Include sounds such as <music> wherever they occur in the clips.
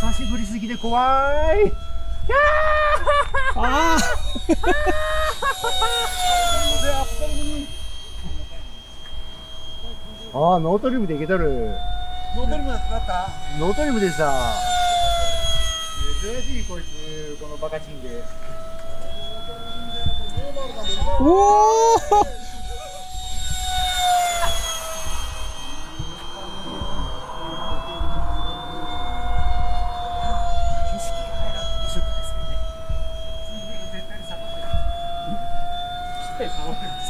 久しぶりすぎて怖い。あああノートリムでいけとる。ノートリムだった？ノートリムでさ珍しいこいつこのバカチンでおお遠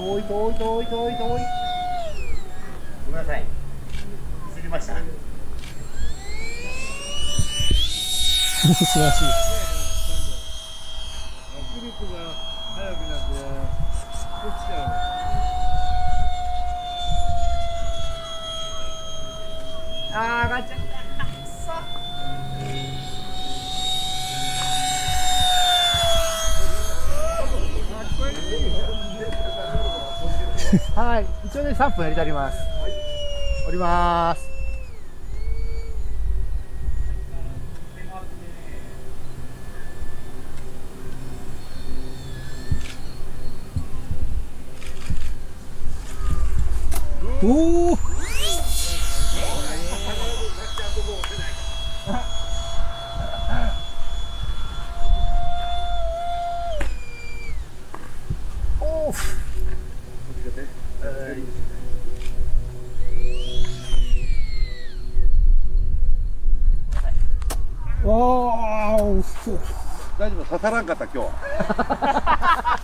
遠い遠い遠い遠い遠い。ごめんなさい。過ぎました <laughs> 素晴らしい。握力が速くなって落ちちゃあー上がっちゃったはい一応ね3分やりたります。降ります。おおおおう。大丈夫刺さらんかった今日 <laughs>